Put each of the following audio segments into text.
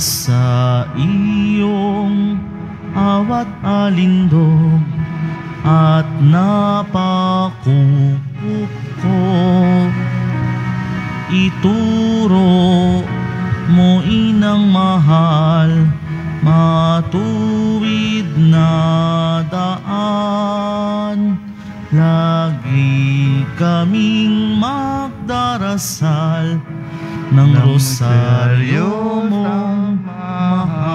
sa iyong awat alindog at napakupok ko ituro mo inang mahal matuwid na daan. Lagi kaming magdarasal ng rosaryo mong mahal.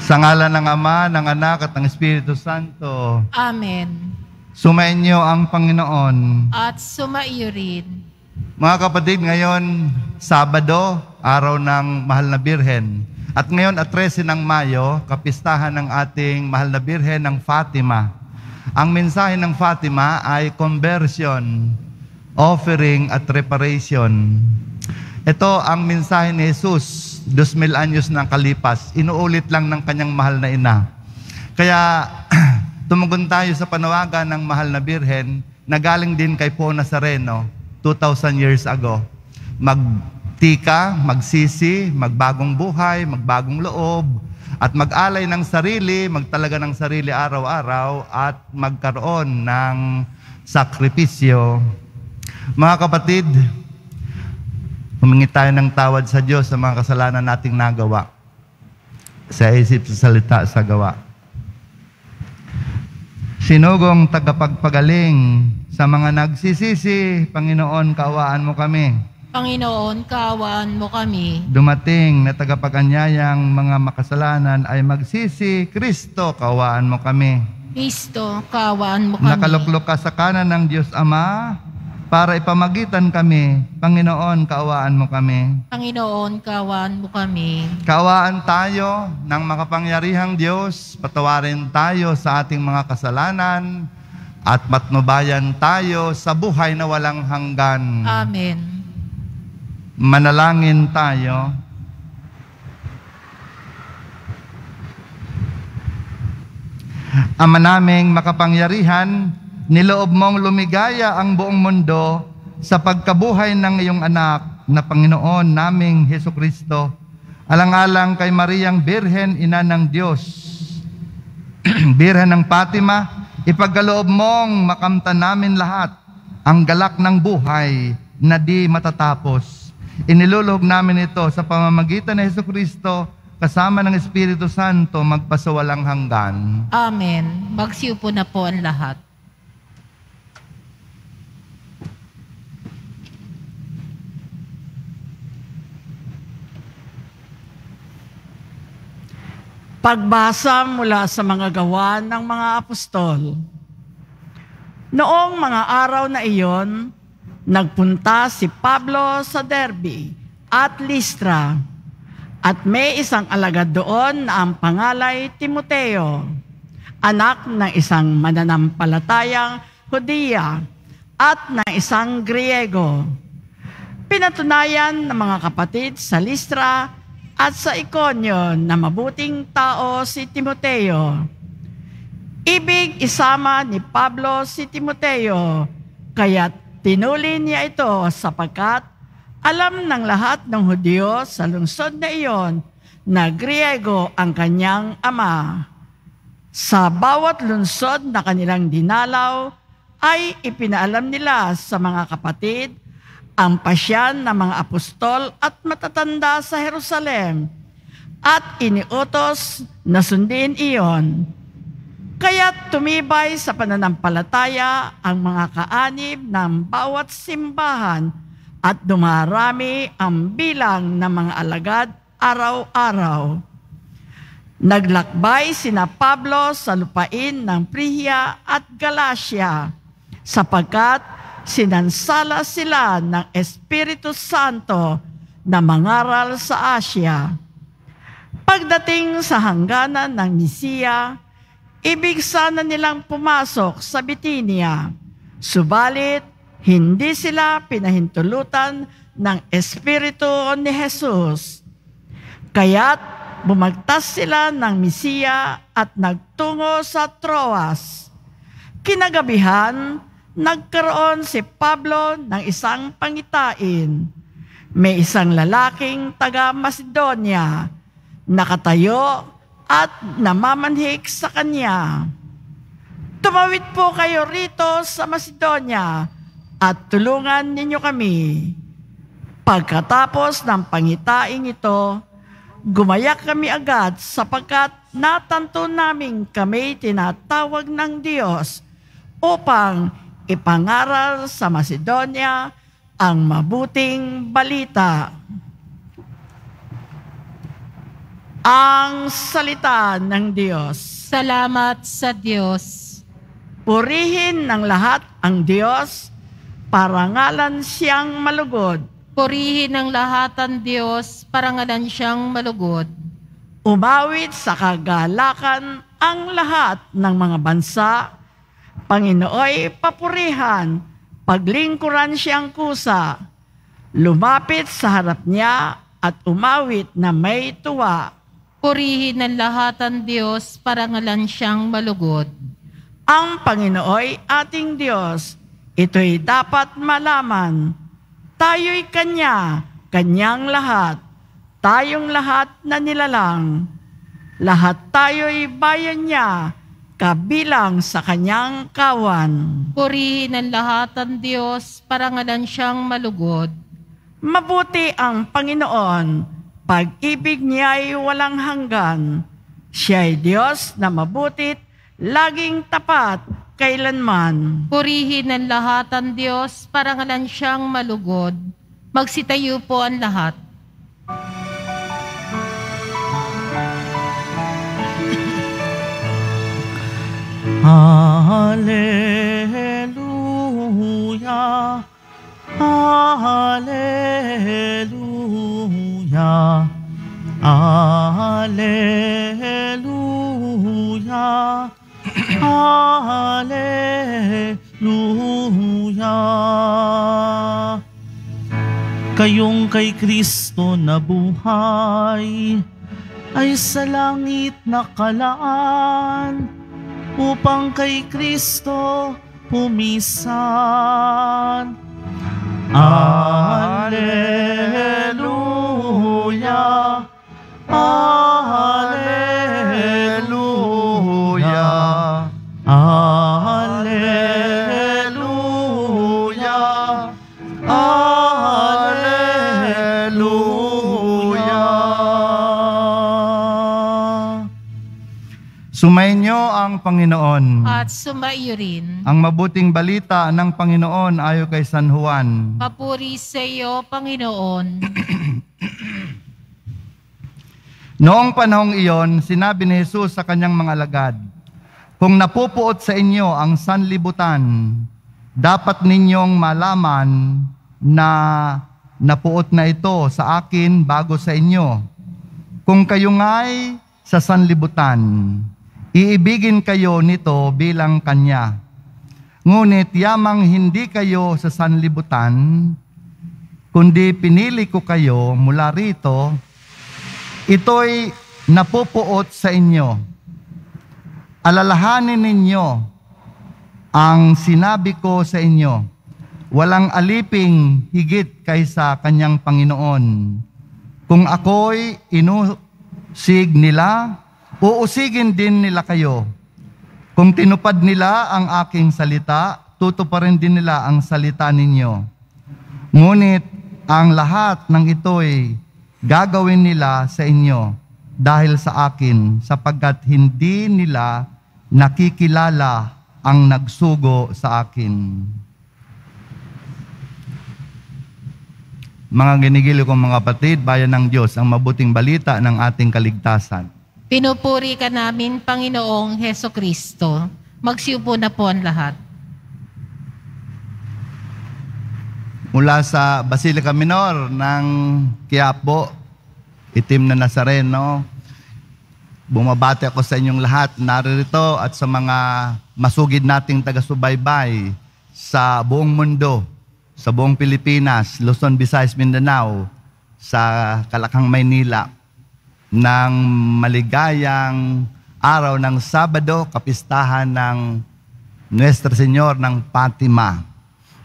Sa ngalan ng Ama, ng Anak at ng Espiritu Santo, Amen. sumainyo ang Panginoon. At sumaiyo rin. Mga kapatid, ngayon, Sabado, araw ng Mahal na Birhen. At ngayon, at 13 ng Mayo, kapistahan ng ating Mahal na Birhen ng Fatima. Ang mensahe ng Fatima ay conversion, offering at reparation. Ito ang mensahe ni Jesus, 2,000 anyos ng kalipas. Inuulit lang ng kanyang mahal na ina. Kaya tumugon tayo sa panawagan ng mahal na Birhen na galing din kay Po Nazareno 2,000 years ago. Magtika, magsisi, magbagong buhay, magbagong loob, at mag-alay ng sarili, magtalaga ng sarili araw-araw, at magkaroon ng sakripisyo. Mga kapatid, humingi tayo ng tawad sa Diyos sa mga kasalanan nating nagawa. Sa isip, sa salita, sa gawa. Sinugong tagapagpagaling sa mga nagsisisi, Panginoon, kaawaan mo kami. Panginoon, kaawaan mo kami. Dumating na tagapaganyayang mga makasalanan ay magsisi, Kristo, kaawaan mo kami. Kristo, kaawaan mo kami. Nakaluklok ka sa kanan ng Diyos Ama para ipamagitan kami. Panginoon, kaawaan mo kami. Panginoon, kaawaan mo kami. Kaawaan tayo ng makapangyarihang Diyos, patawarin tayo sa ating mga kasalanan, at matnubayan tayo sa buhay na walang hanggan. Amen. Manalangin tayo. Ama naming makapangyarihan, niloob mong lumigaya ang buong mundo sa pagkabuhay ng iyong anak na Panginoon naming Heso Kristo. Alang-alang kay Mariang Birhen, Ina ng Diyos. Birhen ng Fatima, ipagkaloob mong makamtan namin lahat ang galak ng buhay na di matatapos. Inilulog namin ito sa pamamagitan ng Heso Kristo kasama ng Espiritu Santo magpasawalang hanggan. Amen. Magsiupo na po ang lahat. Pagbasa mula sa mga gawa ng mga apostol. Noong mga araw na iyon, nagpunta si Pablo sa Derby at Listra at may isang alagad doon na ang pangalay Timoteo, anak ng isang mananampalatayang Hudiya at ng isang Griego. Pinatunayan ng mga kapatid sa Listra at sa Ikonyo na mabuting tao si Timoteo. Ibig isama ni Pablo si Timoteo, kaya tinuli niya ito sapagkat alam ng lahat ng Hudyo sa lungsod na iyon na Griego ang kanyang ama. Sa bawat lungsod na kanilang dinalaw, ay ipinaalam nila sa mga kapatid ang pasyan ng mga apostol at matatanda sa Jerusalem at iniutos na sundin iyon. Kaya tumibay sa pananampalataya ang mga kaanib ng bawat simbahan at dumarami ang bilang ng mga alagad araw-araw. Naglakbay sina Pablo sa lupain ng Prihia at Galacia sapagkat sinansala sila ng Espiritu Santo na mangaral sa Asya. Pagdating sa hangganan ng Nisiya, ibig sana nilang pumasok sa Bitinia. Subalit, hindi sila pinahintulutan ng Espiritu ni Jesus. Kaya't bumagtas sila ng Misiya at nagtungo sa Troas. Kinagabihan, nagkaroon si Pablo ng isang pangitain. May isang lalaking taga Macedonia, nakatayo at namamanhik sa kanya. Tumawid po kayo rito sa Macedonia at tulungan ninyo kami. Pagkatapos ng pangitaing ito, gumayak kami agad sapagkat natanto namin kami tinatawag ng Diyos upang ipangaral sa Macedonia ang mabuting balita. Ang salita ng Diyos. Salamat sa Diyos. Purihin ng lahat ang Diyos, parangalan siyang malugod. Purihin ng lahat ang Diyos, parangalan siyang malugod. Umawit sa kagalakan ang lahat ng mga bansa. Panginooy papurihan, paglingkuran siyang kusa. Lumapit sa harap niya at umawit na may tuwa. Purihin ng lahat ang Diyos, parangalan siyang malugod. Ang Panginooy ating Diyos, ito'y dapat malaman. Tayo'y Kanya, Kanyang lahat. Tayong lahat na nilalang. Lahat tayo'y bayan niya, kabilang sa Kanyang kawan. Purihin ng lahat ang Diyos, parangalan siyang malugod. Mabuti ang Panginoon, pag-ibig niya'y walang hanggan. Siya'y Diyos na mabutit, laging tapat, kailanman. Purihin ng lahat ang Diyos, parangalan siyang malugod. Magsitayo po ang lahat. Hallelujah. Hallelujah. Hallelujah. Hallelujah. Kayong kay Kristo na buhay ay sa langit nakalaan upang kay Kristo pumisan. Alleluia. Hallelujah. Alleluia. Hallelujah. Sumainyo ang Panginoon. At sumaiyo rin. Ang mabuting balita ng Panginoon ayo kay San Juan. Papuri sa iyo, Panginoon. Noong panahong iyon, sinabi ni Jesus sa kanyang mga alagad, Kung napupuot sa inyo ang sanlibutan, dapat ninyong malaman na napuot na ito sa akin bago sa inyo. Kung kayo nga'y sa sanlibutan, iibigin kayo nito bilang kanya. Ngunit yamang hindi kayo sa sanlibutan, kundi pinili ko kayo mula rito, ito'y napupuot sa inyo. Alalahanin ninyo ang sinabi ko sa inyo. Walang aliping higit kaysa kanyang Panginoon. Kung ako'y inusig nila, uusigin din nila kayo. Kung tinupad nila ang aking salita, tutuparin din nila ang salita ninyo. Ngunit ang lahat ng ito'y gagawin nila sa inyo dahil sa akin sapagkat hindi nila nakikilala ang nagsugo sa akin. Mga ginigilo kong mga kapatid, bayan ng Diyos, ang mabuting balita ng ating kaligtasan. Pinupuri ka namin, Panginoong Heso Kristo. Magsiupo na po ang lahat. Mula sa Basilica Minor ng Quiapo, itim na Nazareno, bumabati ako sa inyong lahat. Naririto at sa mga masugid nating taga-subaybay sa buong mundo, sa buong Pilipinas, Luzon, Visayas, Mindanao, sa Kalakang, Maynila, ng maligayang araw ng Sabado, kapistahan ng Nuestra Senyor ng Fatima.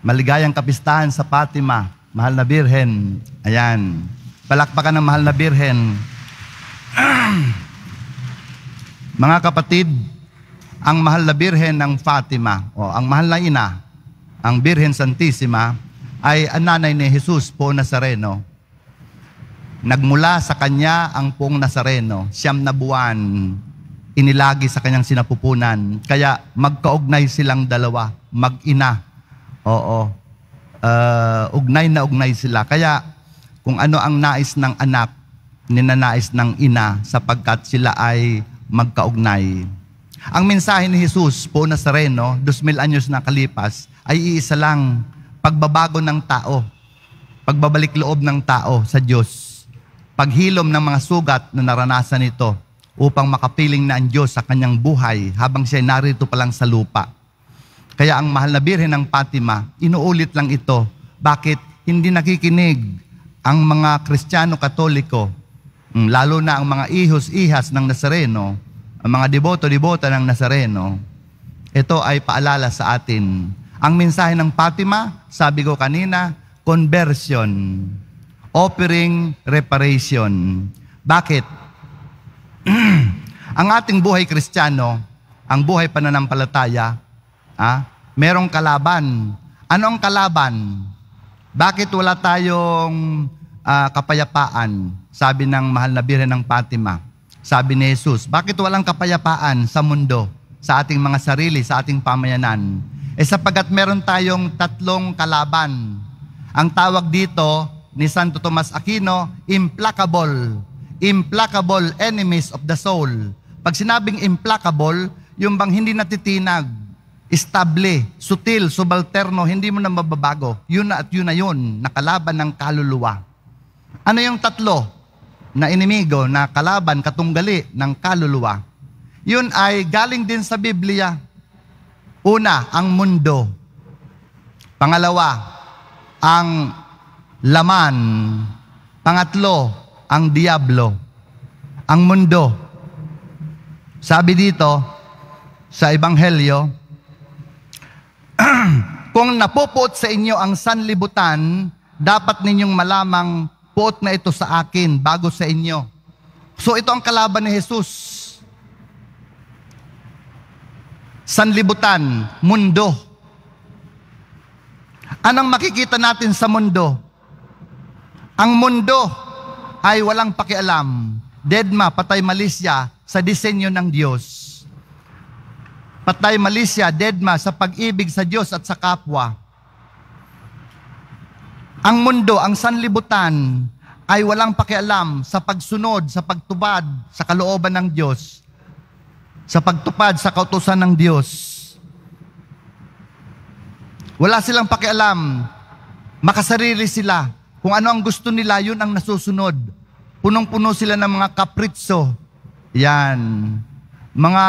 Maligayang kapistahan sa Fatima, mahal na Birhen. Ayan. Palakpakan ng mahal na Birhen. Mga kapatid, ang mahal na Birhen ng Fatima, o ang mahal na ina, ang Birhen Santissima, ay nanay ni Jesus po Nazareno. Nagmula sa kanya ang pong Nazareno, siyam na buwan, inilagi sa kanyang sinapupunan. Kaya magkaugnay silang dalawa, mag-ina. Oo. Uh, ugnay na ugnay sila. Kaya kung ano ang nais ng anak, ninanais ng ina sapagkat sila ay magkaugnay. Ang mensahe ni Jesus po Nazareno, 2,000 anyos na kalipas, ay iisa lang, pagbabago ng tao, pagbabalik loob ng tao sa Diyos, paghilom ng mga sugat na naranasan nito upang makapiling na ang Diyos sa kanyang buhay habang siya narito pa lang sa lupa. Kaya ang mahal na birhen ng Fatima, inuulit lang ito. Bakit hindi nakikinig ang mga Kristiyano Katoliko, mm, lalo na ang mga ihos-ihas ng Nazareno, ang mga deboto-debota ng Nazareno, ito ay paalala sa atin. Ang mensahe ng Fatima, sabi ko kanina, conversion, offering reparation. Bakit? ang ating buhay kristyano, ang buhay pananampalataya, ah, merong kalaban. Ano ang kalaban? Bakit wala tayong ah, kapayapaan? Sabi ng mahal na birhen ng Fatima. Sabi ni Jesus, bakit walang kapayapaan sa mundo, sa ating mga sarili, sa ating pamayanan? Eh sapagat meron tayong tatlong kalaban. Ang tawag dito ni Santo Tomas Aquino, implacable implacable enemies of the soul. Pag sinabing implacable, yung bang hindi natitinag, estable, sutil, subalterno, hindi mo na mababago. Yun na at yun na yun, nakalaban ng kaluluwa. Ano yung tatlo na inimigo, na kalaban, katunggali ng kaluluwa? Yun ay galing din sa Biblia. Una, ang mundo. Pangalawa, ang laman. Pangatlo, ang diablo, ang mundo. Sabi dito sa Ebanghelyo, kung napupuot sa inyo ang sanlibutan, dapat ninyong malamang puot na ito sa akin bago sa inyo. So ito ang kalaban ni Jesus. Sanlibutan, mundo. Anong makikita natin sa mundo? Ang mundo, ay walang pakialam. Deadma, patay malisya sa disenyo ng Diyos. Patay malisya, deadma sa pag-ibig sa Diyos at sa kapwa. Ang mundo, ang sanlibutan, ay walang pakialam sa pagsunod, sa pagtubad, sa kalooban ng Diyos, sa pagtupad sa kautusan ng Diyos. Wala silang pakialam. Makasarili sila. Kung ano ang gusto nila, yun ang nasusunod. Punong-puno sila ng mga kapritso. Yan. Mga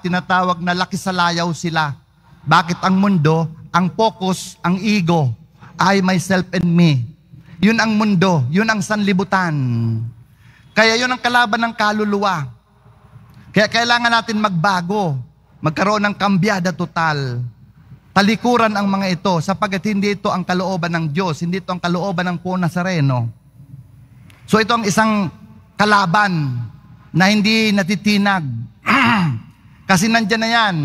tinatawag na laki sa layaw sila. Bakit ang mundo, ang focus, ang ego, I, myself, and me. Yun ang mundo, yun ang sanlibutan. Kaya yun ang kalaban ng kaluluwa. Kaya kailangan natin magbago, magkaroon ng kambyada total. Talikuran ang mga ito sapagat hindi ito ang kalooban ng Diyos, hindi ito ang kalooban ng po Nazareno. So ito ang isang kalaban na hindi natitinag. Kasi nandyan na yan.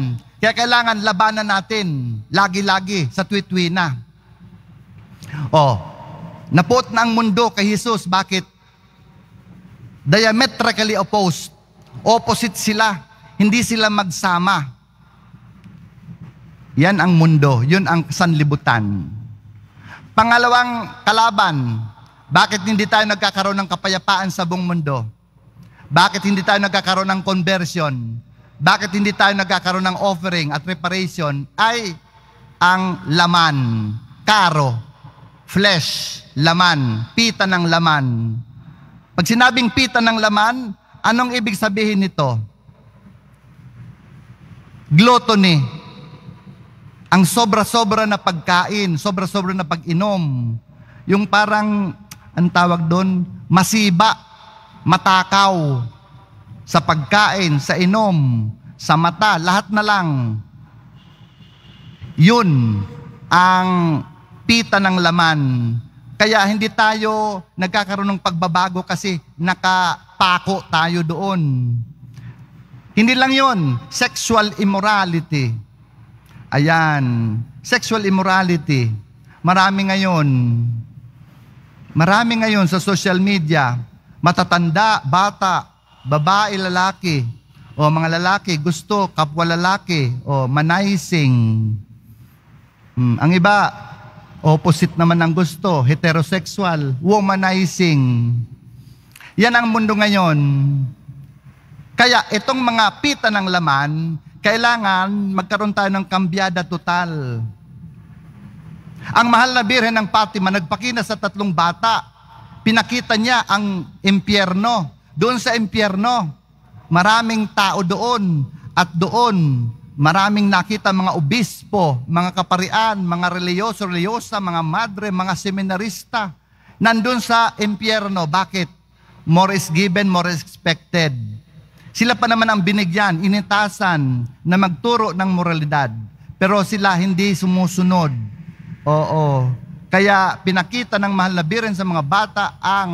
Kaya kailangan labanan natin lagi-lagi sa tuwi na. Oh, napot na ang mundo kay Jesus. Bakit? Diametrically opposed. Opposite sila. Hindi sila magsama. Yan ang mundo. Yun ang sanlibutan. Pangalawang kalaban, bakit hindi tayo nagkakaroon ng kapayapaan sa buong mundo? Bakit hindi tayo nagkakaroon ng conversion? Bakit hindi tayo nagkakaroon ng offering at preparation? Ay ang laman, karo, flesh, laman, pita ng laman. Pag sinabing pita ng laman, anong ibig sabihin nito? Gluttony ang sobra-sobra na pagkain, sobra-sobra na pag-inom. Yung parang, ang tawag doon, masiba, matakaw, sa pagkain, sa inom, sa mata, lahat na lang. Yun ang pita ng laman. Kaya hindi tayo nagkakaroon ng pagbabago kasi nakapako tayo doon. Hindi lang yon, sexual immorality. Ayan, sexual immorality. Marami ngayon, marami ngayon sa social media, matatanda, bata, babae, lalaki, o mga lalaki gusto kapwa lalaki, o manizing. Hmm, ang iba, opposite naman ang gusto, heterosexual, womanizing. Yan ang mundo ngayon. Kaya itong mga pita ng laman, kailangan magkaroon tayo ng kambyada total. Ang mahal na birhen ng Fatima nagpakina sa tatlong bata. Pinakita niya ang impyerno. Doon sa impyerno, maraming tao doon. At doon, maraming nakita mga obispo, mga kaparian, mga reliyoso, reliyosa, mga madre, mga seminarista. Nandun sa impyerno. Bakit? More is given, more is expected. Sila pa naman ang binigyan, initasan na magturo ng moralidad. Pero sila hindi sumusunod. Oo. Kaya pinakita ng mahal na biren sa mga bata ang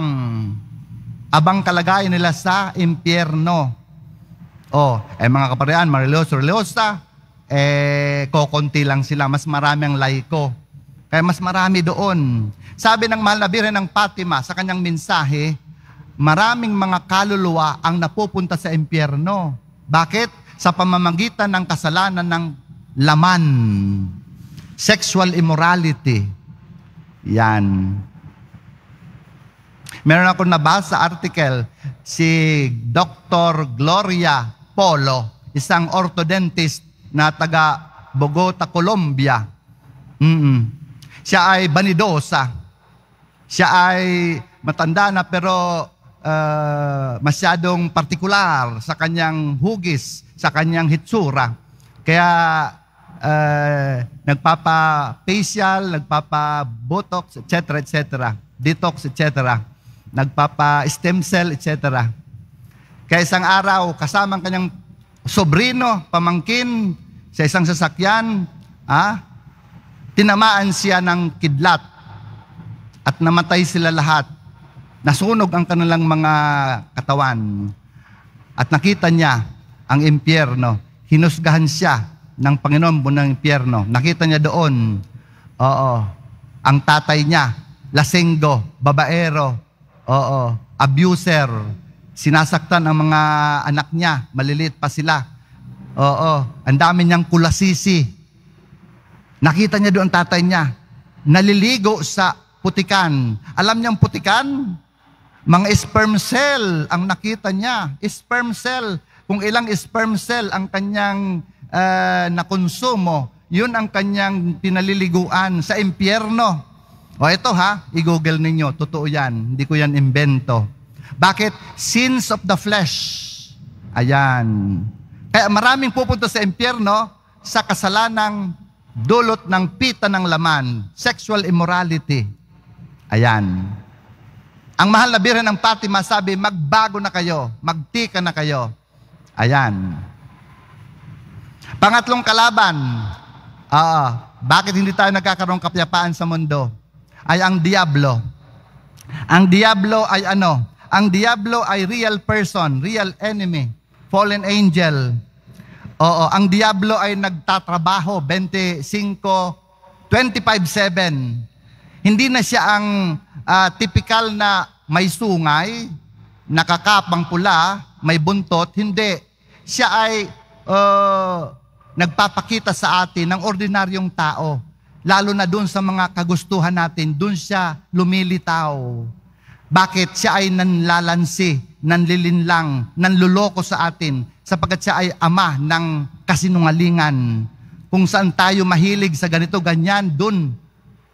abang kalagayan nila sa impyerno. Oh, eh mga kaparian, mariloso, religyosa, eh kokonti lang sila, mas marami ang laiko. Kaya mas marami doon. Sabi ng mahal na biren ng Fatima sa kanyang mensahe, maraming mga kaluluwa ang napupunta sa impyerno. Bakit? Sa pamamagitan ng kasalanan ng laman. Sexual immorality. Yan. Meron ako nabasa article si Dr. Gloria Polo, isang orthodontist na taga Bogota, Colombia. Mm-mm. Siya ay banidosa. Siya ay matanda na pero uh, masyadong partikular sa kanyang hugis, sa kanyang hitsura. Kaya uh, nagpapa-facial, nagpapa-botox, etc., etc., detox, etc., nagpapa-stem cell, etc. Kaya isang araw, kasama ang kanyang sobrino, pamangkin, sa isang sasakyan, ah, tinamaan siya ng kidlat at namatay sila lahat. Nasunog ang kanilang mga katawan. At nakita niya ang impyerno. Hinusgahan siya ng Panginoon ng impyerno. Nakita niya doon, oo, ang tatay niya, lasenggo, babaero, oo, abuser, sinasaktan ang mga anak niya, maliliit pa sila. Oo, ang dami niyang kulasisi. Nakita niya doon ang tatay niya, naliligo sa putikan. Alam niyang putikan? Mga sperm cell ang nakita niya. Sperm cell. Kung ilang sperm cell ang kanyang uh, nakonsumo, yun ang kanyang pinaliliguan sa impyerno. O ito ha, i-google ninyo. Totoo yan. Hindi ko yan invento. Bakit? Sins of the flesh. Ayan. Kaya maraming pupunta sa impyerno sa kasalanang dulot ng pita ng laman, sexual immorality. Ayan. Ang mahal na birhen ng Fatima sabi, magbago na kayo, magtika na kayo. Ayan. Pangatlong kalaban, uh, bakit hindi tayo nagkakaroon kapayapaan sa mundo? Ay ang Diablo. Ang Diablo ay ano? Ang Diablo ay real person, real enemy, fallen angel. Oo, ang Diablo ay nagtatrabaho 25, 25-7. Hindi na siya ang uh, typical na may sungay, nakakapang pula, may buntot. Hindi. Siya ay uh, nagpapakita sa atin ng ordinaryong tao. Lalo na doon sa mga kagustuhan natin, doon siya lumilitaw. Bakit? Siya ay nanlalansi, nanlilinlang, nanluloko sa atin sapagkat siya ay ama ng kasinungalingan. Kung saan tayo mahilig sa ganito, ganyan, dun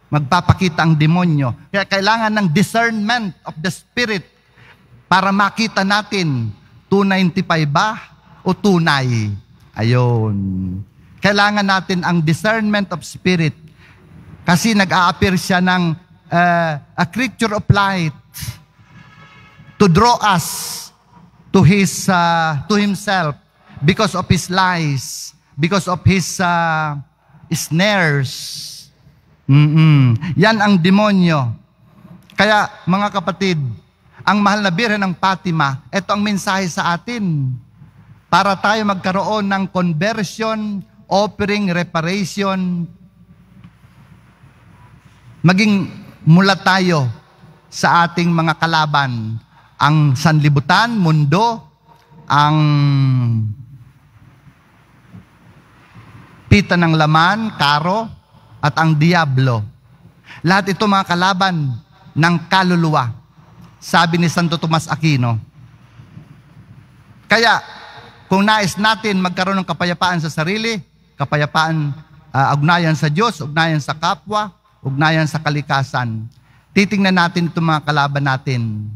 magpapakita ang demonyo. Kaya kailangan ng discernment of the Spirit para makita natin, 295 ba o tunay? Ayon. Kailangan natin ang discernment of Spirit kasi nag-a-appear siya ng uh, a creature of light to draw us to his uh, to himself because of his lies, because of his uh, Snares. Mm-mm. Yan ang demonyo. Kaya mga kapatid, ang mahal na Birhen ng Fatima, ito ang mensahe sa atin para tayo magkaroon ng conversion, offering, reparation, maging mula tayo sa ating mga kalaban, ang sanlibutan, mundo, ang pita ng laman, karo, at ang diablo. Lahat ito mga kalaban ng kaluluwa. Sabi ni Santo Tomas Aquino. Kaya, kung nais natin magkaroon ng kapayapaan sa sarili, kapayapaan, uh, ugnayan sa Diyos, ugnayan sa kapwa, ugnayan sa kalikasan, titingnan natin itong mga kalaban natin.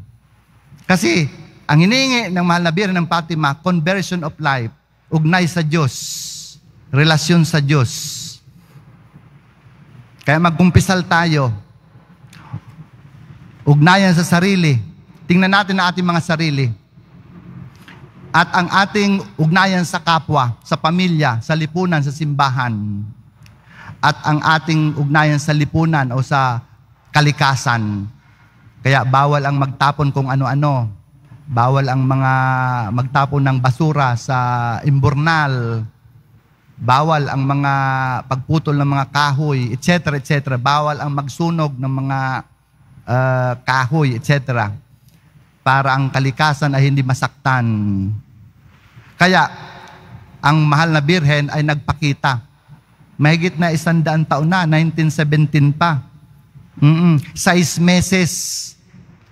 Kasi, ang hinihingi ng mahal na Birhen ng Fatima, conversion of life, ugnay sa Diyos, relasyon sa Diyos. Kaya magkumpisal tayo. Ugnayan sa sarili. Tingnan natin ang ating mga sarili. At ang ating ugnayan sa kapwa, sa pamilya, sa lipunan, sa simbahan. At ang ating ugnayan sa lipunan o sa kalikasan. Kaya bawal ang magtapon kung ano-ano. Bawal ang mga magtapon ng basura sa imburnal, Bawal ang mga pagputol ng mga kahoy, etc., etc. Bawal ang magsunog ng mga uh, kahoy, etc. Para ang kalikasan ay hindi masaktan. Kaya, ang mahal na birhen ay nagpakita. Mahigit na isandaan taon na, 1917 pa. Mm-mm. Size meses,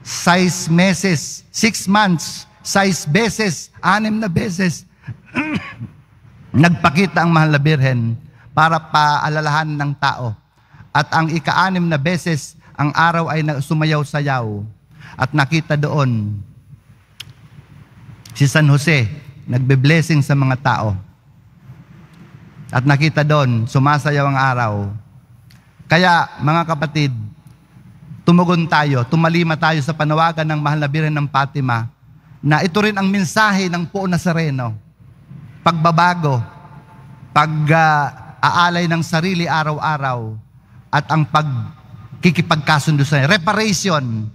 size meses, six months, size beses, anim na beses. Nagpakita ang mahal na birhen para paalalahan ng tao. At ang ika-anim na beses, ang araw ay sumayaw-sayaw. At nakita doon si San Jose, nagbe-blessing sa mga tao. At nakita doon, sumasayaw ang araw. Kaya, mga kapatid, tumugon tayo, tumalima tayo sa panawagan ng mahal na birhen ng Fatima na ito rin ang mensahe ng Puo Nazareno pagbabago, pag-aalay uh, ng sarili araw-araw, at ang pagkikipagkasundo sa reparation.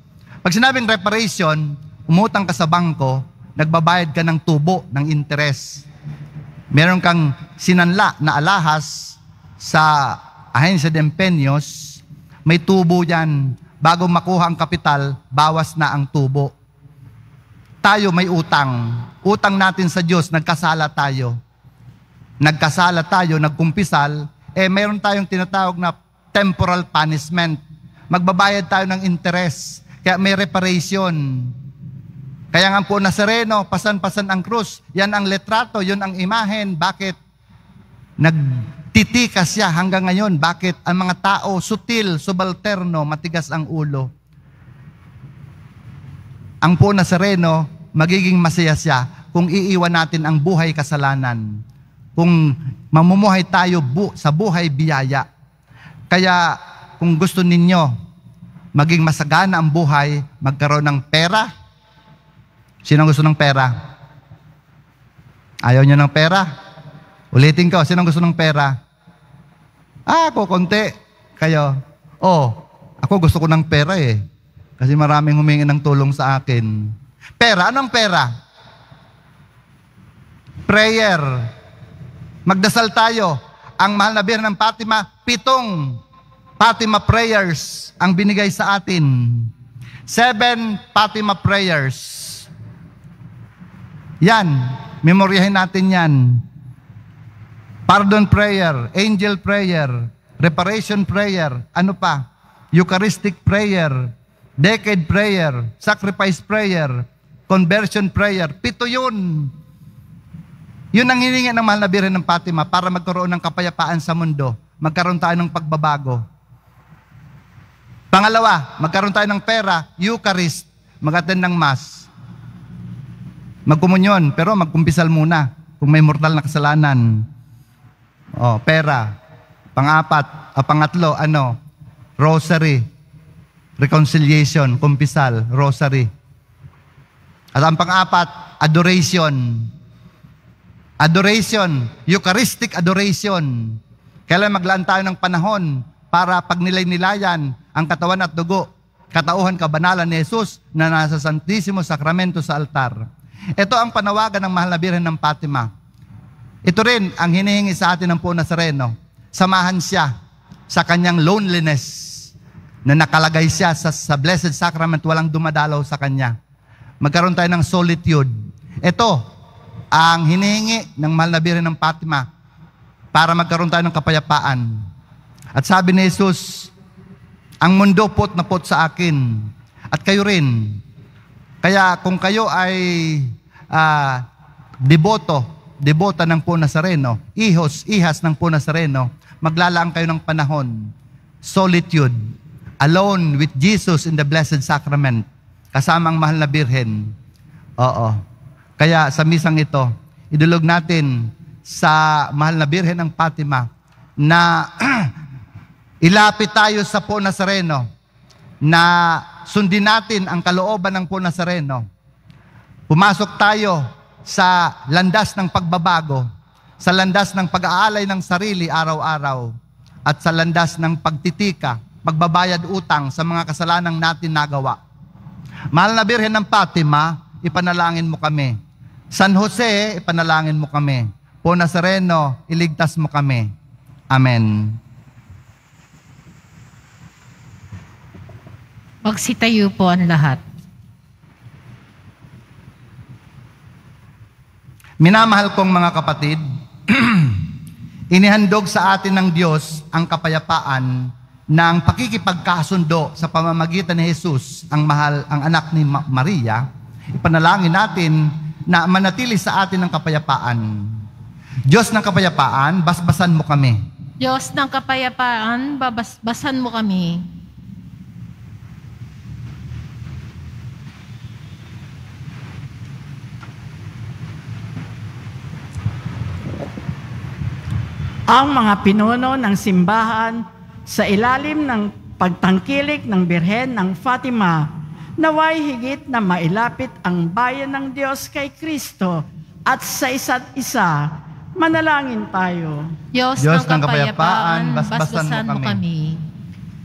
Pag sinabing reparation, umutang ka sa bangko, nagbabayad ka ng tubo, ng interes. Meron kang sinanla na alahas sa ahensya de empeños, may tubo yan. Bago makuha ang kapital, bawas na ang tubo tayo may utang. Utang natin sa Diyos, nagkasala tayo. Nagkasala tayo, nagkumpisal, eh mayroon tayong tinatawag na temporal punishment. Magbabayad tayo ng interest. Kaya may reparation. Kaya nga po Nazareno, pasan-pasan ang krus. Yan ang letrato, yun ang imahen. Bakit? Nagtitikas siya hanggang ngayon. Bakit? Ang mga tao, sutil, subalterno, matigas ang ulo. Ang po Nazareno, magiging masaya siya kung iiwan natin ang buhay kasalanan. Kung mamumuhay tayo bu- sa buhay biyaya. Kaya kung gusto ninyo maging masagana ang buhay, magkaroon ng pera. Sino gusto ng pera? Ayaw niyo ng pera? Ulitin ko, sino gusto ng pera? Ah, ako, konti. Kayo. Oh, ako gusto ko ng pera eh. Kasi maraming humingi ng tulong sa akin. Pera, anong pera? Prayer. Magdasal tayo. Ang mahal na Birhen ng Fatima, pitong Fatima prayers ang binigay sa atin. Seven Fatima prayers. Yan, memoryahin natin yan. Pardon prayer, angel prayer, reparation prayer, ano pa? Eucharistic prayer, decade prayer, sacrifice prayer, conversion prayer. Pito yun. Yun ang hiningi ng mahal na Birhen ng Fatima para magkaroon ng kapayapaan sa mundo. Magkaroon tayo ng pagbabago. Pangalawa, magkaroon tayo ng pera, Eucharist, mag-attend ng Mass. Magkumunyon, pero magkumpisal muna kung may mortal na kasalanan. O, pera. Pangapat, o pangatlo, ano, rosary, reconciliation, kumpisal, rosary. At ang pang-apat, adoration. Adoration, Eucharistic adoration. Kailan maglaan tayo ng panahon para pagnilay-nilayan ang katawan at dugo, katauhan kabanalan ni Jesus na nasa Santisimo Sakramento sa altar. Ito ang panawagan ng mahal na Birhen ng Fatima. Ito rin ang hinihingi sa atin ng po Nazareno. Samahan siya sa kanyang loneliness na nakalagay siya sa, sa Blessed Sacrament, walang dumadalaw sa kanya. Magkaroon tayo ng solitude. Ito, ang hinihingi ng mahal na Birhen ng Fatima para magkaroon tayo ng kapayapaan. At sabi ni Jesus, ang mundo pot na pot sa akin at kayo rin. Kaya kung kayo ay ah, deboto, debota ng po Nazareno, ihos, ihas ng po Nazareno, maglalaan kayo ng panahon, solitude, alone with Jesus in the Blessed Sacrament, kasama ang mahal na Birhen. Oo. Kaya sa misang ito, idulog natin sa mahal na Birhen ng Fatima na ilapit tayo sa po Nazareno na sundin natin ang kalooban ng po Nazareno. Pumasok tayo sa landas ng pagbabago, sa landas ng pag-aalay ng sarili araw-araw, at sa landas ng pagtitika, pagbabayad utang sa mga kasalanang natin nagawa. Mahal na Birhen ng Fatima, ipanalangin mo kami. San Jose, ipanalangin mo kami. Po Nazareno, iligtas mo kami. Amen. Magsitayo po ang lahat. Minamahal kong mga kapatid, inihandog sa atin ng Diyos ang kapayapaan ng pakikipagkasundo sa pamamagitan ni Jesus, ang mahal, ang anak ni Ma- Maria, ipanalangin natin na manatili sa atin ang kapayapaan. Diyos ng kapayapaan, basbasan mo kami. Diyos ng kapayapaan, babasbasan mo kami. Ang mga pinuno ng simbahan sa ilalim ng pagtangkilik ng Birhen ng Fatima, naway higit na mailapit ang bayan ng Diyos kay Kristo at sa isa't isa, manalangin tayo. Diyos, Diyos ng kapayapaan, basbasan, mo kami.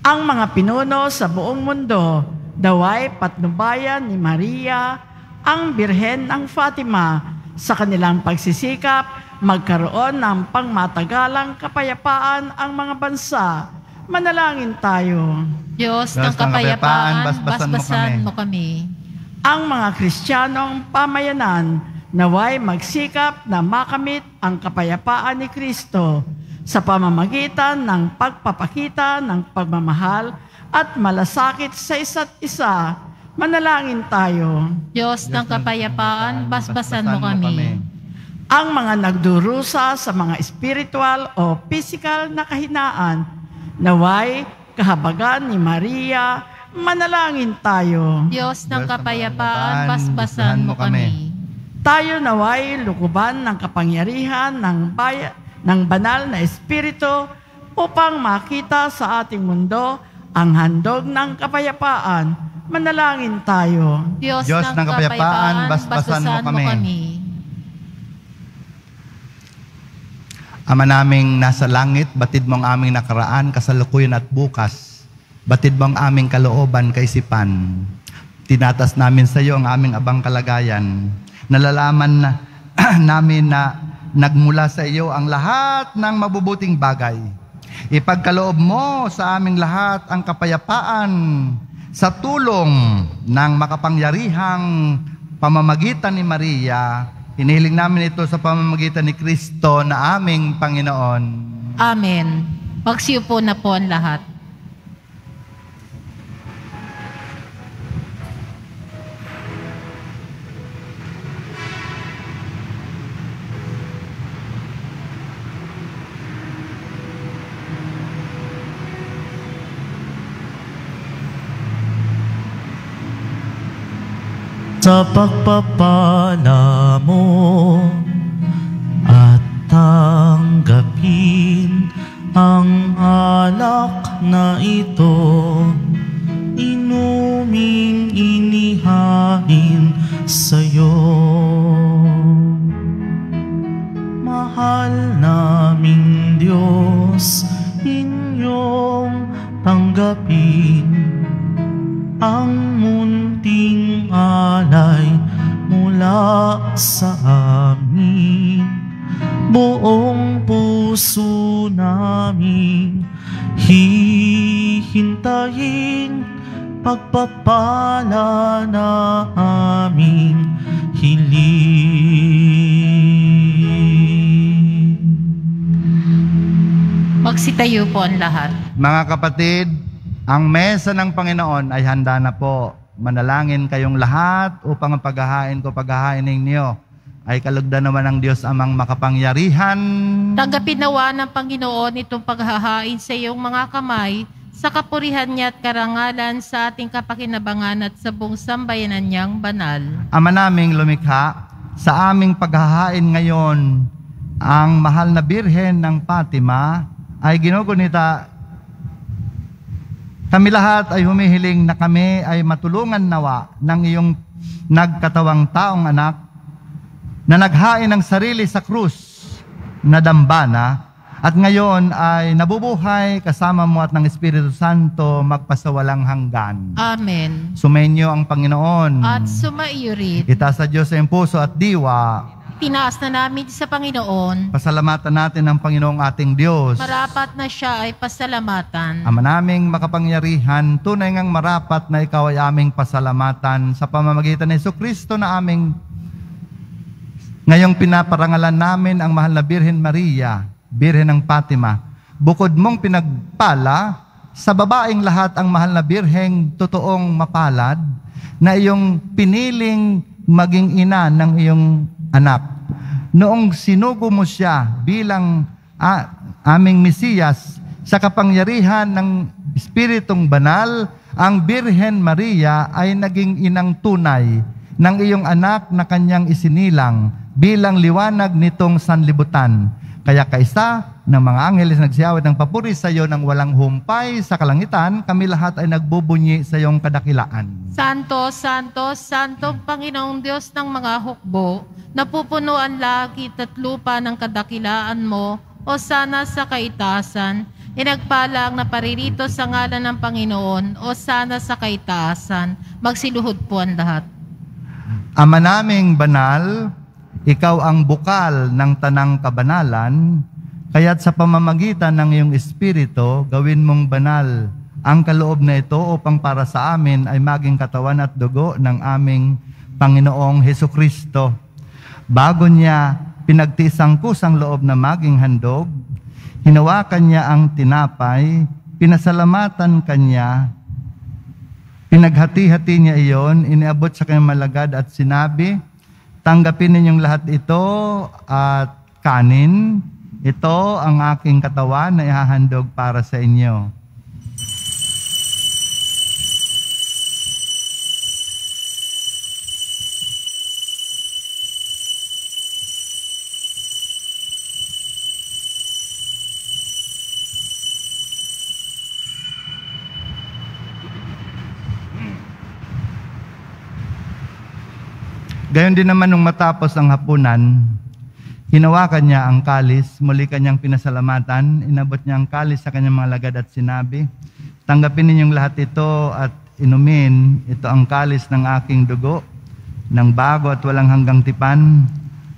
Ang mga pinuno sa buong mundo, daway patnubayan ni Maria, ang Birhen ng Fatima, sa kanilang pagsisikap, magkaroon ng pangmatagalang kapayapaan ang mga bansa. Manalangin tayo. Diyos, Diyos ng kapayapaan, kapayapaan, basbasan mo basbasan kami. mo kami. Ang mga Kristiyanong pamayanan naway magsikap na makamit ang kapayapaan ni Kristo sa pamamagitan ng pagpapakita ng pagmamahal at malasakit sa isa't isa. Manalangin tayo. Diyos, ng kapayapaan, basbasan mo kami. Ang mga nagdurusa sa mga spiritual o physical na kahinaan, naway kahabagan ni Maria, manalangin tayo. Diyos ng kapayapaan, basbasan mo kami. Tayo naway lukuban ng kapangyarihan ng, baya, ng banal na espiritu upang makita sa ating mundo ang handog ng kapayapaan. Manalangin tayo. Diyos, Diyos ng ng kapayapaan, kapayapaan, basbasan mo basbasan mo kami. Ama naming nasa langit, batid mo ang aming nakaraan, kasalukuyan at bukas. Batid mo ang aming kalooban kaisipan. Tinatas namin sa iyo ang aming abang kalagayan. Nalalaman na, namin na nagmula sa iyo ang lahat ng mabubuting bagay. Ipagkaloob mo sa aming lahat ang kapayapaan sa tulong ng makapangyarihang pamamagitan ni Maria. Hinihiling namin ito sa pamamagitan ni Kristo na aming Panginoon. Amen. Magsiupo na po ang lahat. Sa pagpapala mo at tanggapin ang alak na ito. Inuming inihain sa'yo. Mahal naming Diyos tanggapin ang munting sa amin. Buong puso namin hihintayin pagpapala na aming hiling. Magsitayo po ang lahat. Mga kapatid, ang mesa ng Panginoon ay handa na po. Manalangin kayong lahat upang ang paghahain ko, paghahain ninyo ay kalugdan naman ng Diyos amang makapangyarihan. Tanggapin nawa ng Panginoon itong paghahain sa iyong mga kamay sa kapurihan niya at karangalan sa ating kapakinabangan at sa buong sambayanan niyang banal. Ama naming lumikha, sa aming paghahain ngayon, ang mahal na birhen ng Fatima ay ginugunita kami lahat ay humihiling na kami ay matulungan nawa ng iyong nagkatawang taong anak na naghain ng sarili sa krus na dambana at ngayon ay nabubuhay kasama mo at ng Espiritu Santo magpasawalang hanggan. Amen. Sumenyo ang Panginoon. At sumaiyo rin. Itaas sa Diyos ang puso at diwa. Tinaas na namin sa Panginoon. Pasalamatan natin ang Panginoong ating Diyos. Marapat na siya ay pasalamatan. Ama naming makapangyarihan, tunay ngang marapat na ikaw ay aming pasalamatan sa pamamagitan ni Yesu Kristo na aming ngayong pinaparangalan namin ang mahal na Birhen Maria, Birhen ng Fatima. Bukod mong pinagpala, sa babaeng lahat ang mahal na Birheng totoong mapalad na iyong piniling maging ina ng iyong anak. Noong sinugo mo siya bilang aming Mesiyas sa kapangyarihan ng Espiritong Banal, ang Birhen Maria ay naging inang tunay ng iyong anak na kanyang isinilang bilang liwanag nitong sanlibutan. Kaya kaisa ng mga angeles nagsiyawat ng papuri sa iyo ng walang humpay sa kalangitan, kami lahat ay nagbubunyi sa iyong kadakilaan. Santo, Santo, Santo, Panginoong Diyos ng mga hukbo, napupuno ang langit at lupa ng kadakilaan mo, o sana sa kaitasan, inagpala ang naparirito sa ngalan ng Panginoon, o sana sa kaitasan, magsiluhod po ang lahat. Ama naming banal, ikaw ang bukal ng tanang kabanalan, kaya't sa pamamagitan ng iyong Espiritu, gawin mong banal ang kaloob na ito upang para sa amin ay maging katawan at dugo ng aming Panginoong Heso Kristo. Bago niya pinagtiis ang kusang loob na maging handog, hinawakan niya ang tinapay, pinasalamatan kanya, Pinaghati-hati niya iyon, iniabot sa kanyang malagad at sinabi, tanggapin ninyong lahat ito at kanin. Ito ang aking katawan na ihahandog para sa inyo. Gayon din naman nung matapos ang hapunan, hinawakan niya ang kalis, muli kanyang pinasalamatan, inabot niya ang kalis sa kanyang mga lagad at sinabi, Tanggapin ninyong lahat ito at inumin, ito ang kalis ng aking dugo, ng bago at walang hanggang tipan,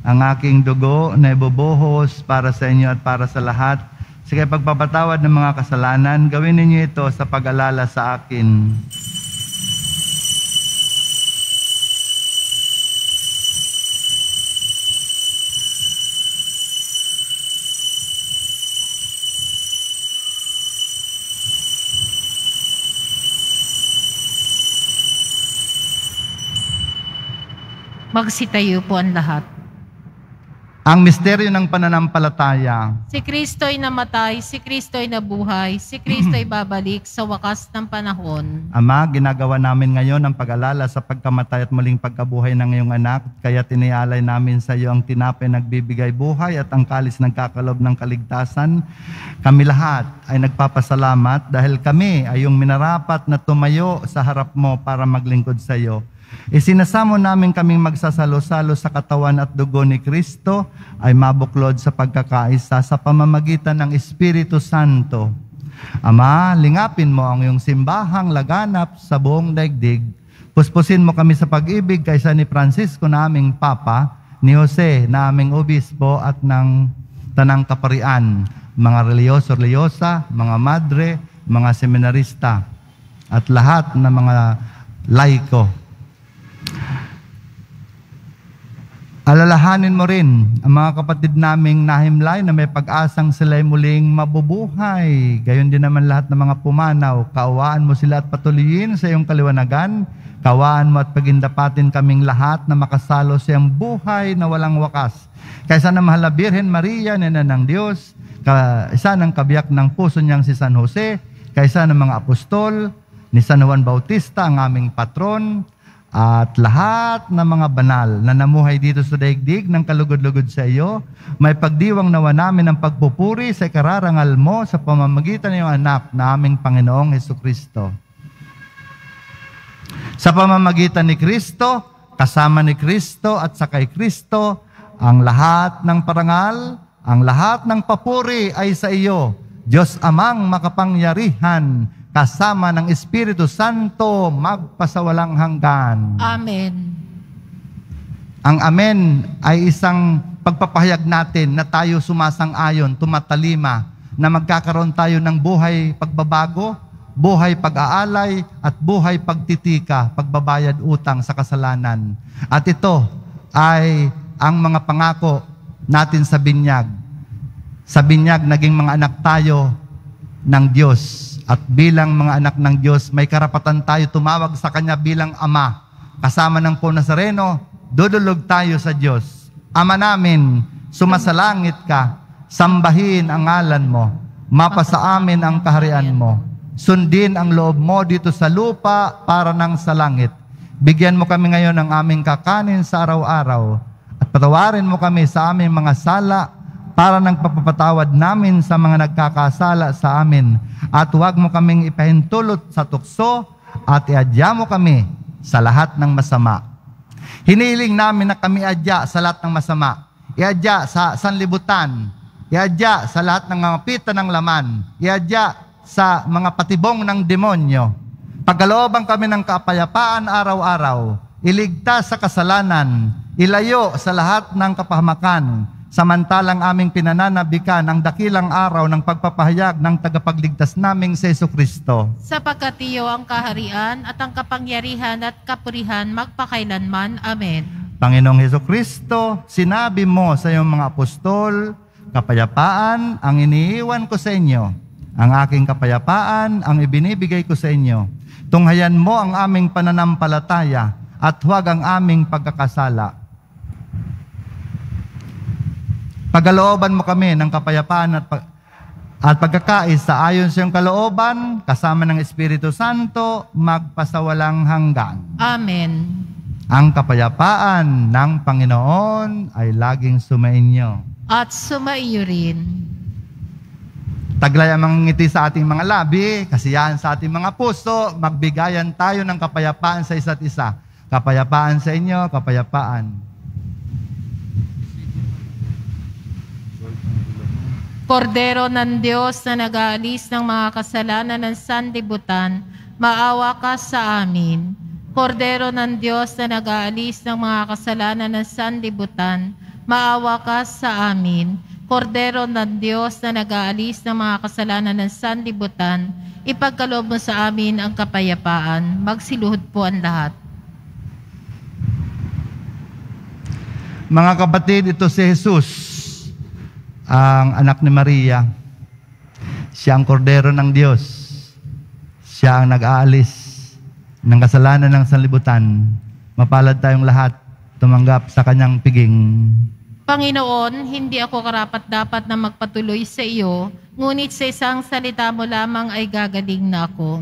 ang aking dugo na ibubuhos para sa inyo at para sa lahat. Sige, pagpapatawad ng mga kasalanan, gawin ninyo ito sa pag-alala sa akin. Magsitayo po ang lahat. Ang misteryo ng pananampalataya. Si Kristo'y namatay, si Kristo'y nabuhay, si Kristo'y babalik sa wakas ng panahon. Ama, ginagawa namin ngayon ang pag-alala sa pagkamatay at muling pagkabuhay ng iyong anak, kaya tinialay namin sa iyo ang tinapay nagbibigay buhay at ang kalis nagkakalob ng kaligtasan. Kami lahat ay nagpapasalamat dahil kami ay yung minarapat na tumayo sa harap mo para maglingkod sa iyo. Isinasamo namin kaming magsasalo-salo sa katawan at dugo ni Kristo ay mabuklod sa pagkakaisa sa pamamagitan ng Espiritu Santo. Ama, lingapin mo ang iyong simbahang laganap sa buong daigdig. Puspusin mo kami sa pag-ibig kaysa ni Francisco na aming Papa, ni Jose na aming Obispo at ng Tanang Kaparian, mga reliyoso-reliyosa, mga madre, mga seminarista, at lahat ng mga laiko. Alalahanin mo rin ang mga kapatid naming nahimlay na may pag-asang sila'y muling mabubuhay. Gayon din naman lahat ng mga pumanaw. Kaawaan mo sila at patuloyin sa iyong kaliwanagan. Kaawaan mo at pagindapatin kaming lahat na makasalo sa iyong buhay na walang wakas. Kaysa na mahal Birhen Maria, nena ng Diyos, ka, isa ng kabiyak ng puso niyang si San Jose, kaysa ng mga apostol, ni San Juan Bautista, ang aming patron, at lahat ng mga banal na namuhay dito sa daigdig ng kalugod-lugod sa iyo, may pagdiwang nawa namin ng pagpupuri sa kararangal mo sa pamamagitan ng anak na aming Panginoong Heso Kristo. Sa pamamagitan ni Kristo, kasama ni Kristo at sa kay Kristo, ang lahat ng parangal, ang lahat ng papuri ay sa iyo, Diyos amang makapangyarihan, kasama ng Espiritu Santo, magpasawalang hanggan. Amen. Ang amen ay isang pagpapahayag natin na tayo sumasang-ayon, tumatalima, na magkakaroon tayo ng buhay pagbabago, buhay pag-aalay, at buhay pagtitika, pagbabayad utang sa kasalanan. At ito ay ang mga pangako natin sa binyag. Sa binyag, naging mga anak tayo ng Diyos. At bilang mga anak ng Diyos, may karapatan tayo tumawag sa Kanya bilang Ama. Kasama ng po Nazareno, dudulog tayo sa Diyos. Ama namin, sumasalangit ka, sambahin ang ngalan mo, mapasa amin ang kaharian mo. Sundin ang loob mo dito sa lupa para nang sa langit. Bigyan mo kami ngayon ng aming kakanin sa araw-araw at patawarin mo kami sa aming mga sala para ng papapatawad namin sa mga nagkakasala sa amin. At huwag mo kaming ipahintulot sa tukso at iadya mo kami sa lahat ng masama. Hiniling namin na kami adya sa lahat ng masama. Iadya sa sanlibutan. Iadya sa lahat ng mga pita ng laman. Iadya sa mga patibong ng demonyo. Pagkalooban kami ng kapayapaan araw-araw. Iligtas sa kasalanan. Ilayo sa lahat ng kapahamakan samantalang aming pinananabikan ang dakilang araw ng pagpapahayag ng tagapagligtas naming sa Yesu Kristo. Sapagkat iyo ang kaharian at ang kapangyarihan at kapurihan magpakailanman. Amen. Panginoong Heso Kristo, sinabi mo sa iyong mga apostol, kapayapaan ang iniiwan ko sa inyo. Ang aking kapayapaan ang ibinibigay ko sa inyo. Tunghayan mo ang aming pananampalataya at huwag ang aming pagkakasala. Pagalooban mo kami ng kapayapaan at, pag- at pagkakais sa ayon sa iyong kalooban, kasama ng Espiritu Santo, magpasawalang hanggan. Amen. Ang kapayapaan ng Panginoon ay laging sumainyo. At sumaiyo rin. Taglay ang mga ngiti sa ating mga labi, kasiyahan sa ating mga puso, magbigayan tayo ng kapayapaan sa isa't isa. Kapayapaan sa inyo, kapayapaan. Kordero ng Diyos na nag-aalis ng mga kasalanan ng sanlibutan, maawa ka sa amin. Kordero ng Diyos na nag-aalis ng mga kasalanan ng sanlibutan, maawa ka sa amin. Kordero ng Diyos na nag-aalis ng mga kasalanan ng sanlibutan, ipagkaloob mo sa amin ang kapayapaan. Magsiluhod po ang lahat. Mga kapatid, ito si Jesus, ang anak ni Maria. Siya ang kordero ng Diyos. Siya ang nag-aalis ng kasalanan ng sanlibutan. Mapalad tayong lahat tumanggap sa kanyang piging. Panginoon, hindi ako karapat dapat na magpatuloy sa iyo, ngunit sa isang salita mo lamang ay gagaling na ako.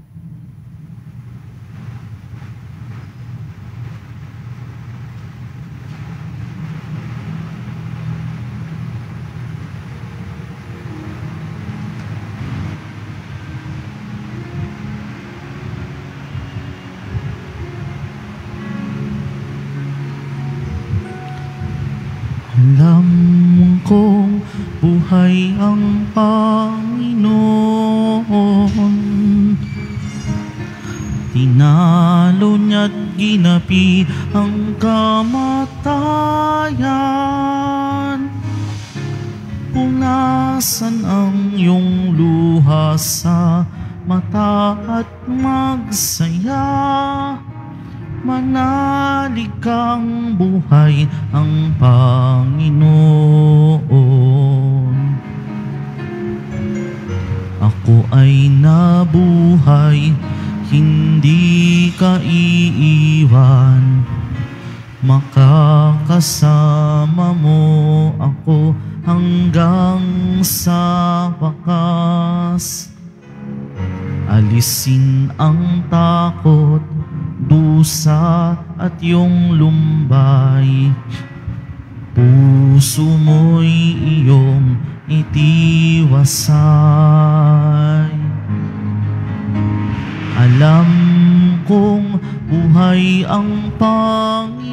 Panginoon Tinalo niya't ginapi ang kamatayan Punasan ang iyong luha sa mata at magsaya Manalig kang buhay ang Panginoon. Ako ay nabuhay, hindi ka iiwan. Makakasama mo ako hanggang sa wakas. Alisin ang takot, dusa at yung lumbay. Puso mo'y iyong itiwasay. Alam kong buhay ang Panginoon.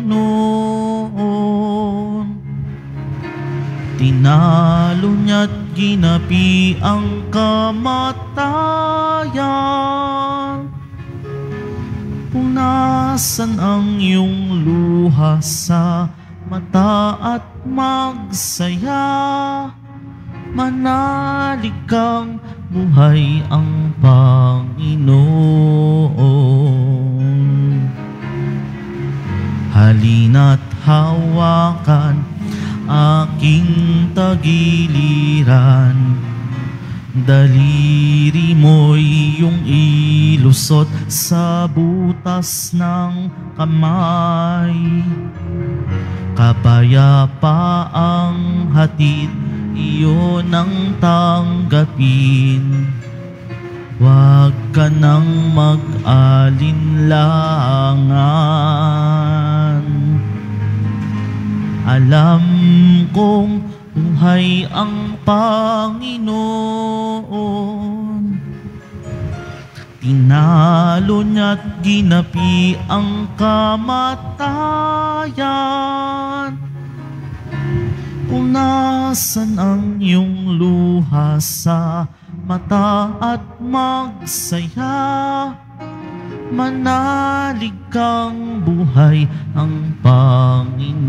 Tinalo niya't ginapi ang kamatayan. Punasan ang iyong luha sa mata at magsaya. Manalig kang buhay ang Panginoon. Halina't hawakan aking tagiliran. Daliri mo'y iyong ilusot sa butas ng kamay. Kapayapaang hatid iyon ang tanggapin. Huwag ka nang mag-alinlangan. Alam kong buhay ang Panginoon. Tinalo niya't ginapi ang kamatayan. Punasan ang iyong luha sa mata at magsaya. Manalig kang buhay ang Panginoon.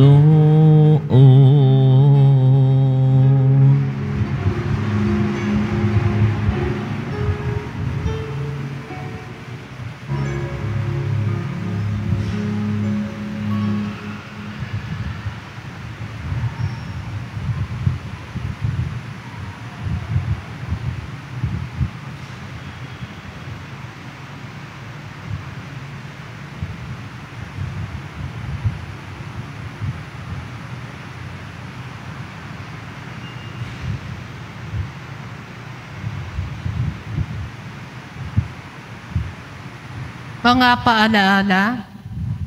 Mga paalaala,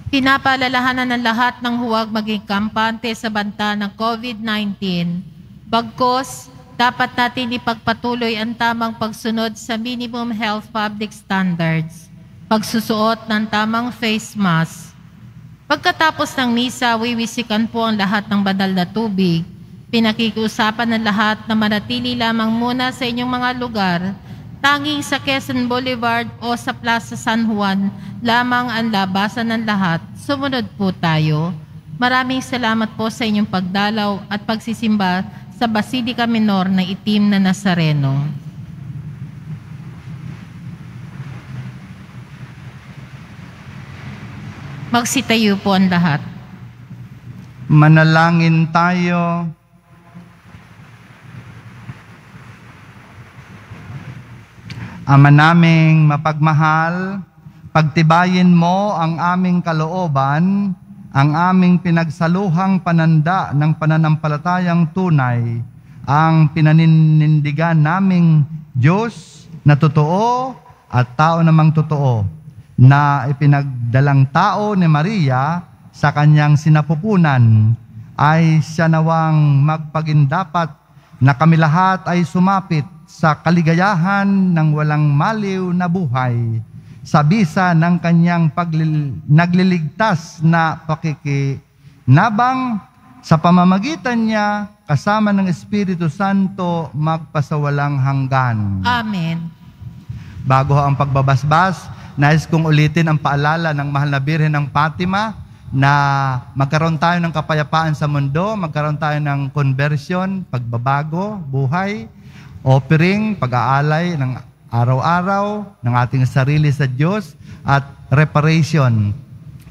pinapaalalahanan ng lahat ng huwag maging kampante sa banta ng COVID-19. Bagkos, dapat natin ipagpatuloy ang tamang pagsunod sa minimum health public standards, pagsusuot ng tamang face mask. Pagkatapos ng misa, wiwisikan po ang lahat ng banal na tubig. Pinakikiusapan ng lahat na manatili lamang muna sa inyong mga lugar Tanging sa Quezon Boulevard o sa Plaza San Juan lamang ang labasan ng lahat. Sumunod po tayo. Maraming salamat po sa inyong pagdalaw at pagsisimba sa Basilica Minor na itim na Nazareno. Magsitayo po ang lahat. Manalangin tayo. Ama naming mapagmahal, pagtibayin mo ang aming kalooban, ang aming pinagsaluhang pananda ng pananampalatayang tunay, ang pinaninindigan naming Diyos na totoo at tao namang totoo, na ipinagdalang tao ni Maria sa kanyang sinapupunan, ay siya nawang magpagindapat na kami lahat ay sumapit sa kaligayahan ng walang maliw na buhay sa bisa ng kanyang paglil- nagliligtas na pakikinabang sa pamamagitan niya kasama ng Espiritu Santo magpasawalang hanggan. Amen. Bago ang pagbabasbas, nais kong ulitin ang paalala ng mahal na Birhen ng Fatima na magkaroon tayo ng kapayapaan sa mundo, magkaroon tayo ng conversion, pagbabago, buhay, offering, pag-aalay ng araw-araw ng ating sarili sa Diyos at reparation,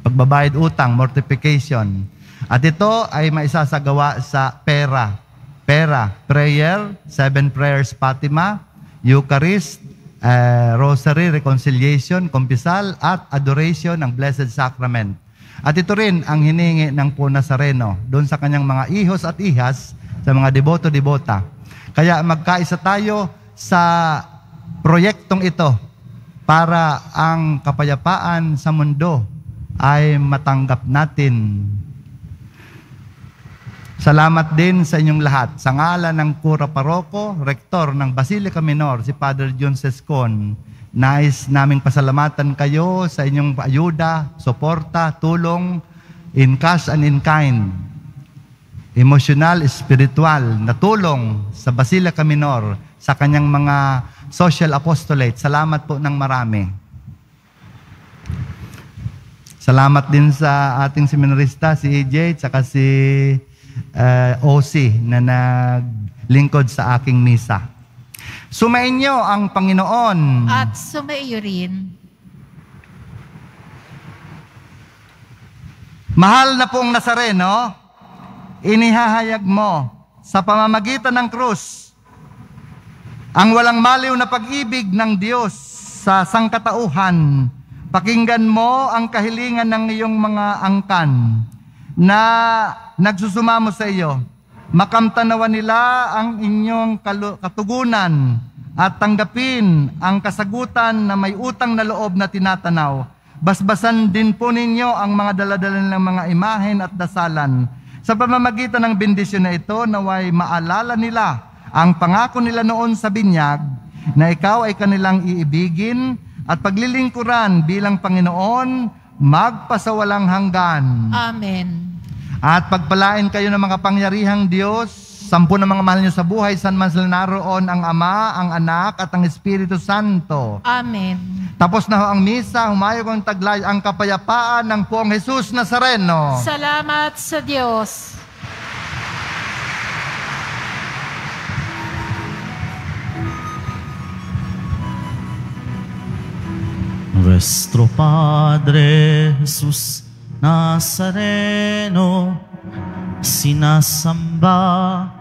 pagbabayad utang, mortification. At ito ay maisasagawa sa pera. Pera, prayer, seven prayers Fatima, Eucharist, eh, Rosary, Reconciliation, Kumpisal, at Adoration ng Blessed Sacrament. At ito rin ang hiningi ng po Nazareno doon sa kanyang mga ihos at ihas sa mga deboto-debota. Kaya magkaisa tayo sa proyektong ito para ang kapayapaan sa mundo ay matanggap natin. Salamat din sa inyong lahat. Sa ngalan ng Kura Paroko, Rektor ng Basilica Minor, si Father John Sescon, nais naming pasalamatan kayo sa inyong ayuda, suporta, tulong, in cash and in kind, emotional, spiritual, na tulong sa Basilica Minor, sa kanyang mga social apostolate. Salamat po ng marami. Salamat din sa ating seminarista, si EJ, at si uh, OC na naglingkod sa aking misa. Sumainyo ang Panginoon. At sumaiyo rin. Mahal na pong Nazareno, inihahayag mo sa pamamagitan ng krus ang walang maliw na pag-ibig ng Diyos sa sangkatauhan. Pakinggan mo ang kahilingan ng iyong mga angkan na nagsusumamo sa iyo. Makamtanawan nila ang inyong katugunan at tanggapin ang kasagutan na may utang na loob na tinatanaw. Basbasan din po ninyo ang mga daladala ng mga imahen at dasalan. Sa pamamagitan ng bendisyon na ito, naway maalala nila ang pangako nila noon sa binyag na ikaw ay kanilang iibigin at paglilingkuran bilang Panginoon magpasawalang hanggan. Amen. At pagpalain kayo ng mga pangyarihang Diyos, sampu ng mga mahal niyo sa buhay, saan man sila naroon ang Ama, ang Anak, at ang Espiritu Santo. Amen. Tapos na ho ang misa, humayog ang taglay, ang kapayapaan ng poong Jesus Nazareno. Salamat sa Diyos. Nuestro Padre Jesús Nazareno, sinasamba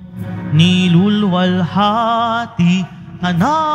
nilulwalhati na namin.